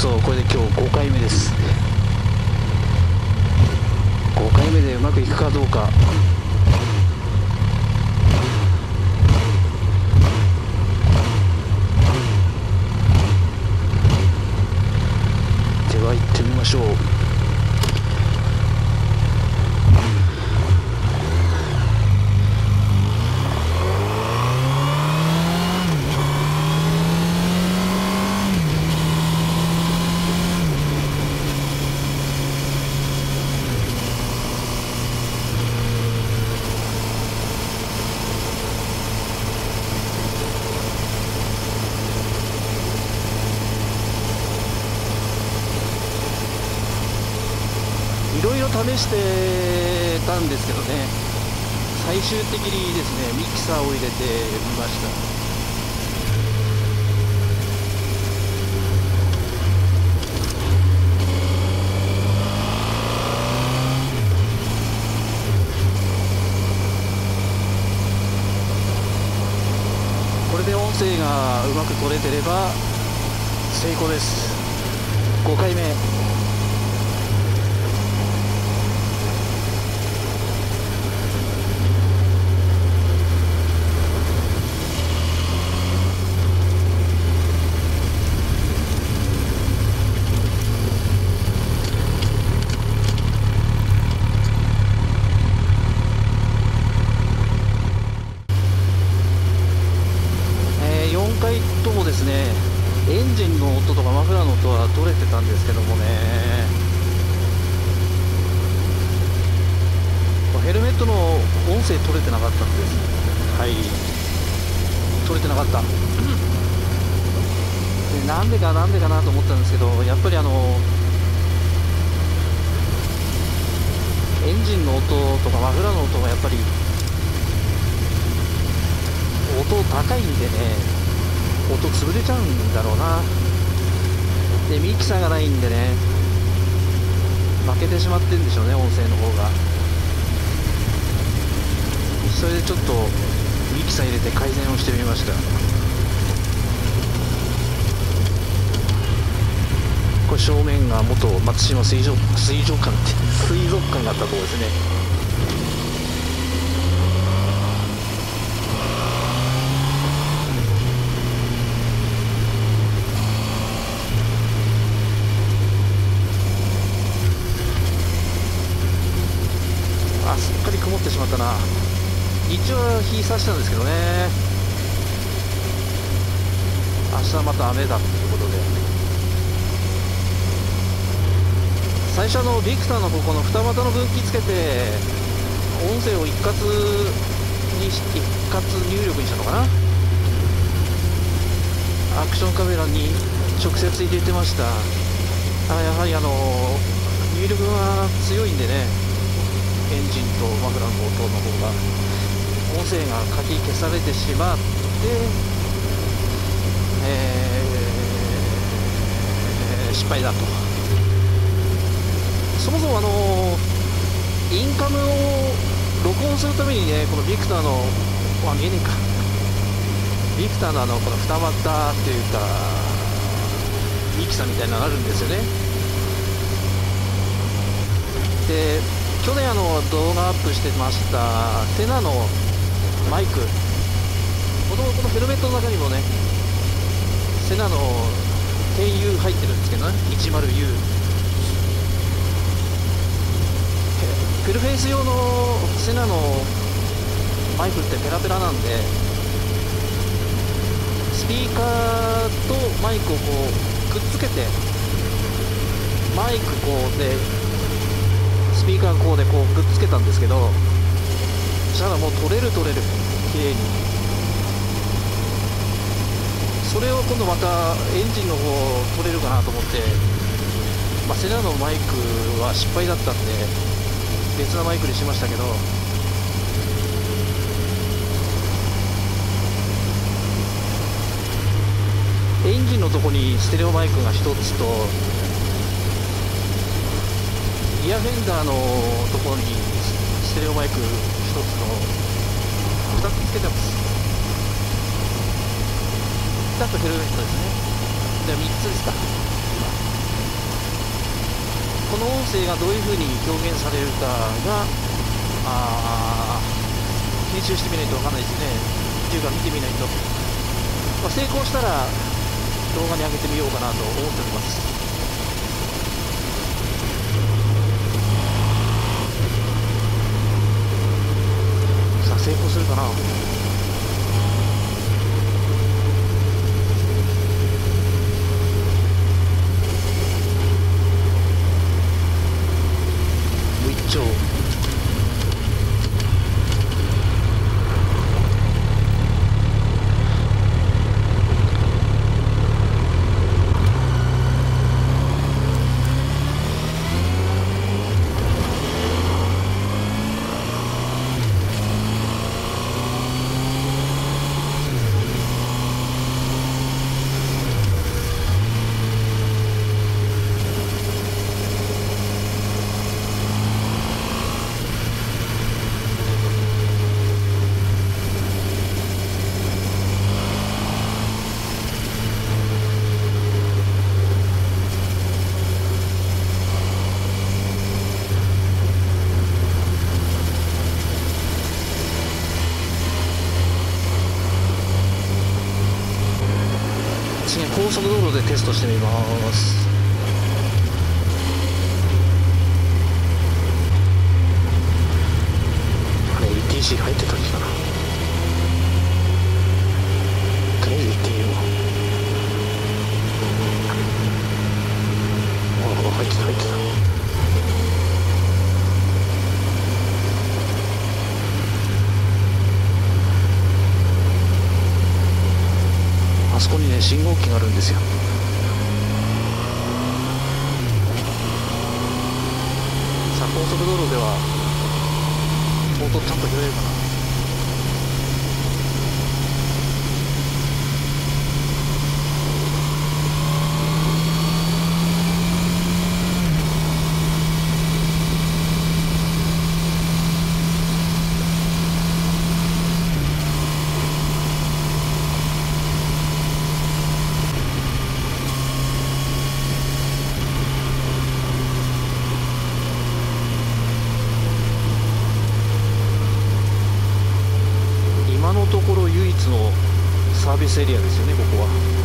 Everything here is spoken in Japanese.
そうこれで今日5回目です。5回目でうまくいくかどうか。では行ってみましょう。試してたんですけどね。最終的にですねミキサーを入れてみました。これで音声がうまく取れてれば成功です。5回目えー4回ともですねエンジンの音とかマフラーの音は取れてたんですけどもねヘルメットの音声取れてなかったんです。はい。取れてなかった。でなんでかなんでかなと思ったんですけどやっぱりあのエンジンの音とかマフラーの音がやっぱり音高いんでね音潰れちゃうんだろうな。でミキサーがないんでね負けてしまってるんでしょうね音声の方がそれでちょっとミキサー入れて改善をしてみました。これ正面が元松島水上水上館って。水族館だったところですねあすっかり曇ってしまったな日は日差したんですけどね。明日また雨だということで。最初のビクターのここの二股の分岐つけて音声を一括にし一括入力にしたのかな。アクションカメラに直接入れてました。あやはりあの入力が強いんでね。エンジンとマフラーの音の方が。音声がかき消されてしまって、えー失敗だと。そもそもあのインカムを録音するためにねこのビクターのあ見えねえか。ビクターのあのこの二股っていうかミキサーみたいなのがあるんですよね。で去年あの動画アップしてましたテナのマイク。もともとのヘルメットの中にもねセナの 10U 入ってるんですけどね。10U フルフェイス用のセナのマイクってペラペラなんでスピーカーとマイクをこうくっつけてマイクこうでスピーカーこうでこうくっつけたんですけどしたらもう取れる取れる。綺麗に。それを今度またエンジンの方取れるかなと思って、まあ、セナのマイクは失敗だったんで別なマイクにしましたけど。エンジンのとこにステレオマイクが1つとイヤフェンダーのところにステレオマイクつと2つつけてますあとヘルメットですねで3つですか。この音声がどういうふうに表現されるかがあ編集してみないと分かんないですね。っていうか見てみないと、まあ、成功したら動画に上げてみようかなと思っておりますさあ成功するかな。無一丁次は高速道路でテストしてみます。あれ ETC 入ってた時かなとりあえず行ってみようああ入ってた入ってたあそこにね信号機があるんですよ。さあ高速道路では音ちゃんと拾えるかな今のところ唯一のサービスエリアですよねここは。